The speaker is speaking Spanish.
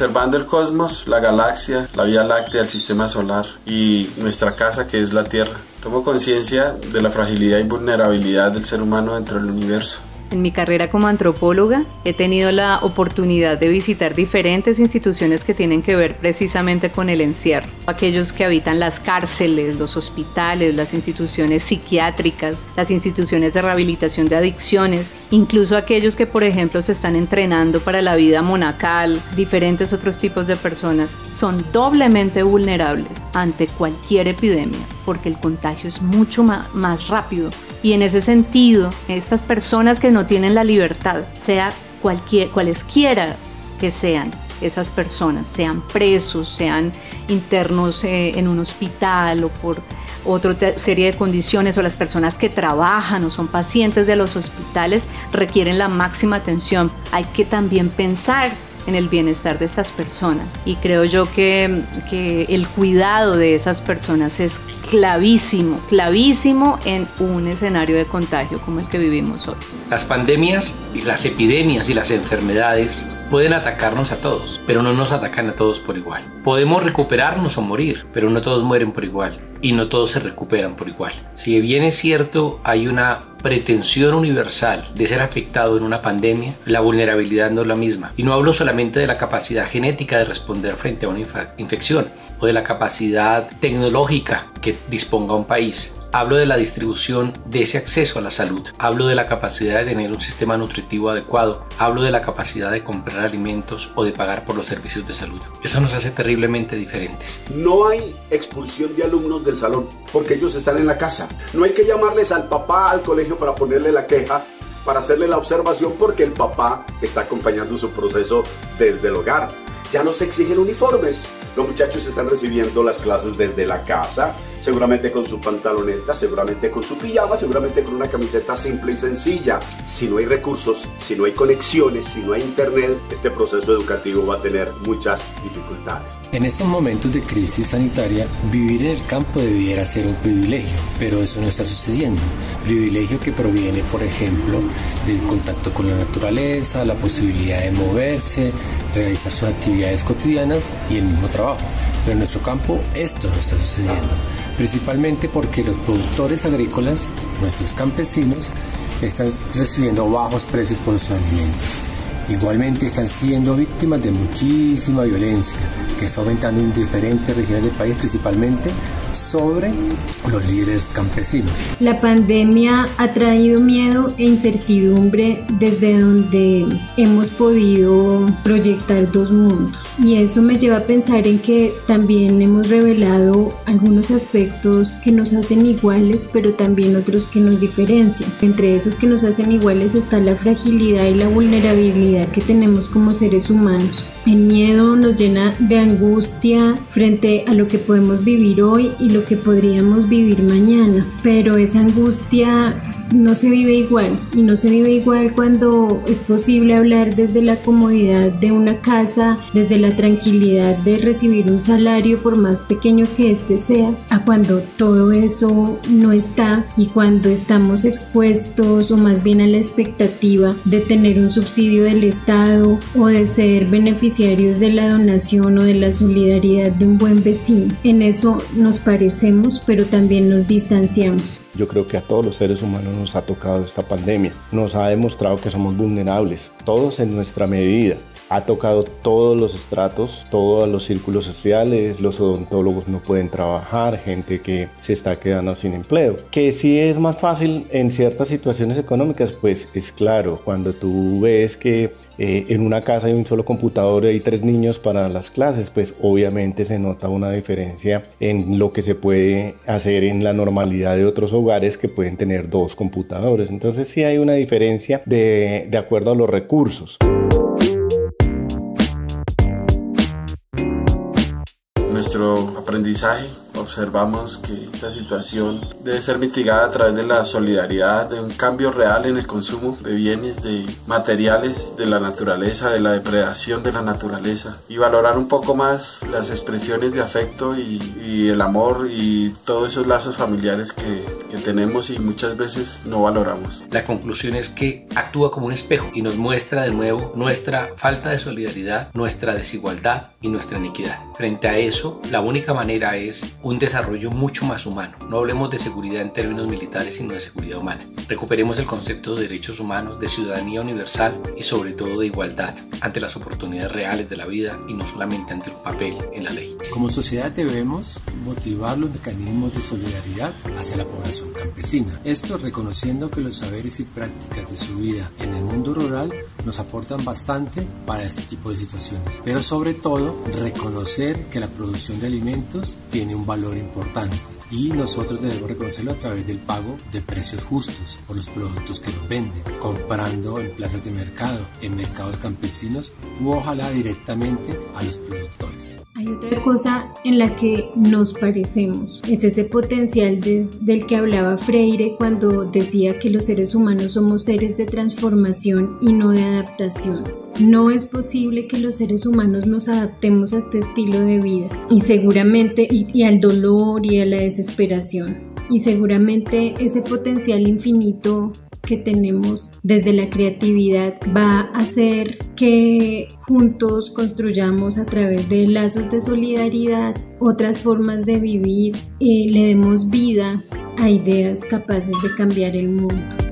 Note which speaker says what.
Speaker 1: observando el cosmos, la galaxia, la Vía Láctea, el sistema solar y nuestra casa que es la Tierra. Tomo conciencia de la fragilidad y vulnerabilidad del ser humano dentro del universo.
Speaker 2: En mi carrera como antropóloga he tenido la oportunidad de visitar diferentes instituciones que tienen que ver precisamente con el encierro. Aquellos que habitan las cárceles, los hospitales, las instituciones psiquiátricas, las instituciones de rehabilitación de adicciones, incluso aquellos que por ejemplo se están entrenando para la vida monacal, diferentes otros tipos de personas, son doblemente vulnerables ante cualquier epidemia porque el contagio es mucho más, rápido y en ese sentido, estas personas que no tienen la libertad, sea cualquier, cualesquiera que sean esas personas, sean presos, sean internos eh, en un hospital o por otra serie de condiciones o las personas que trabajan o son pacientes de los hospitales requieren la máxima atención. Hay que también pensar en el bienestar de estas personas. Y creo yo que, que, el cuidado de esas personas es clavísimo, clavísimo en un escenario de contagio como el que vivimos hoy.
Speaker 3: Las pandemias y las epidemias y las enfermedades pueden atacarnos a todos, pero no nos atacan a todos por igual. Podemos recuperarnos o morir, pero no todos mueren por igual y no todos se recuperan por igual. Si bien es cierto, hay una pretensión universal de ser afectado en una pandemia, la vulnerabilidad no es la misma. Y no hablo solamente de la capacidad genética de responder frente a una infección o de la capacidad tecnológica que disponga un país. Hablo de la distribución de ese acceso a la salud. Hablo de la capacidad de tener un sistema nutritivo adecuado. Hablo de la capacidad de comprar alimentos o de pagar por los servicios de salud. Eso nos hace terriblemente diferentes.
Speaker 4: No hay expulsión de alumnos del salón porque ellos están en la casa. No hay que llamarles al papá al colegio para ponerle la queja para hacerle la observación porque el papá está acompañando su proceso desde el hogar. Ya no se exigen uniformes. Los muchachos están recibiendo las clases desde la casa, seguramente con su pantaloneta, seguramente con su pijama, seguramente con una camiseta simple y sencilla. Si no hay recursos, si no hay conexiones, si no hay internet, este proceso educativo va a tener muchas dificultades.
Speaker 5: En estos momentos de crisis sanitaria, vivir en el campo debiera ser un privilegio, pero eso no está sucediendo. Privilegio que proviene, por ejemplo, del contacto con la naturaleza, la posibilidad de moverse, realizar sus actividades cotidianas y el mismo trabajo. Pero en nuestro campo esto no está sucediendo principalmente porque los productores agrícolas, nuestros campesinos, están recibiendo bajos precios por sus alimentos. Igualmente están siendo víctimas de muchísima violencia que está aumentando en diferentes regiones del país, principalmente sobre los líderes campesinos.
Speaker 6: La pandemia ha traído miedo e incertidumbre desde donde hemos podido proyectar dos mundos. Y eso me lleva a pensar en que también hemos revelado algunos aspectos que nos hacen iguales, pero también otros que nos diferencian. Entre esos que nos hacen iguales está la fragilidad y la vulnerabilidad que tenemos como seres humanos. El miedo nos llena de angustia frente a lo que podemos vivir hoy y lo que podríamos vivir mañana, pero esa angustia no se vive igual y no se vive igual cuando es posible hablar desde la comodidad de una casa, desde la tranquilidad de recibir un salario por más pequeño que éste sea, a cuando todo eso no está y cuando estamos expuestos o más bien a la expectativa de tener un subsidio del Estado o de ser beneficiarios de la donación o de la solidaridad de un buen vecino. En eso nos parecemos pero también nos distanciamos.
Speaker 7: Yo creo que a todos los seres humanos nos ha tocado esta pandemia. Nos ha demostrado que somos vulnerables, todos en nuestra medida. Ha tocado todos los estratos, todos los círculos sociales, los odontólogos no pueden trabajar, gente que se está quedando sin empleo. Que si es más fácil en ciertas situaciones económicas, pues es claro, cuando tú ves que eh, en una casa hay un solo computador y hay tres niños para las clases, pues obviamente se nota una diferencia en lo que se puede hacer en la normalidad de otros hogares que pueden tener dos computadores. Entonces sí hay una diferencia de, de acuerdo a los recursos.
Speaker 1: Nuestro aprendizaje observamos que esta situación debe ser mitigada a través de la solidaridad, de un cambio real en el consumo de bienes, de materiales de la naturaleza, de la depredación de la naturaleza. Y valorar un poco más las expresiones de afecto y, el amor y todos esos lazos familiares que que tenemos y muchas veces no valoramos.
Speaker 3: La conclusión es que actúa como un espejo y nos muestra de nuevo nuestra falta de solidaridad, nuestra desigualdad y nuestra iniquidad. Frente a eso, la única manera es un desarrollo mucho más humano. No hablemos de seguridad en términos militares, sino de seguridad humana. Recuperemos el concepto de derechos humanos, de ciudadanía universal y sobre todo de igualdad ante las oportunidades reales de la vida y no solamente ante el papel en la ley.
Speaker 5: Como sociedad debemos motivar los mecanismos de solidaridad hacia la población campesina. Esto reconociendo que los saberes y prácticas de su vida en el mundo rural nos aportan bastante para este tipo de situaciones. Pero sobre todo reconocer que la producción de alimentos tiene un valor importante y nosotros debemos reconocerlo a través del pago de precios justos por los productos que nos venden, comprando en plazas de mercado, en mercados campesinos u ojalá directamente a los productores.
Speaker 6: Hay otra cosa en la que nos parecemos, es ese potencial del que hablaba Freire cuando decía que los seres humanos somos seres de transformación y no de adaptación. No es posible que los seres humanos nos adaptemos a este estilo de vida y seguramente y, al dolor y a la desesperación. Y seguramente ese potencial infinito que tenemos desde la creatividad va a hacer que juntos construyamos a través de lazos de solidaridad otras formas de vivir y le demos vida a ideas capaces de cambiar el mundo.